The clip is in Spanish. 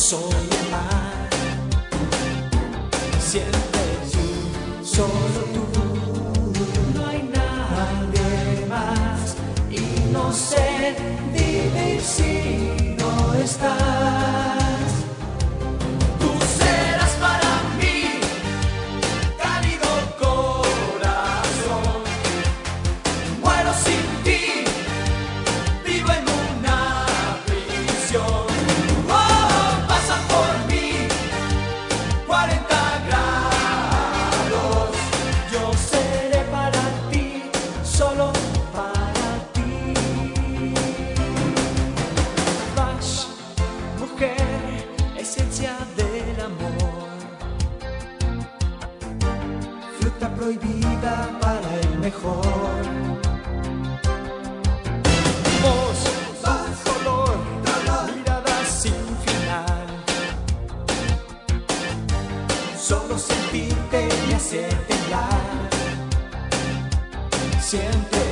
soy el mar. Siempre tú, solo tú, no hay nadie más. Y no sé vivir si no estás. 40 grados, yo seré para ti, solo para ti. Bach, mujer, esencia del amor, fruta prohibida para el mejor. Solo sentirte me hace temblar. Siempre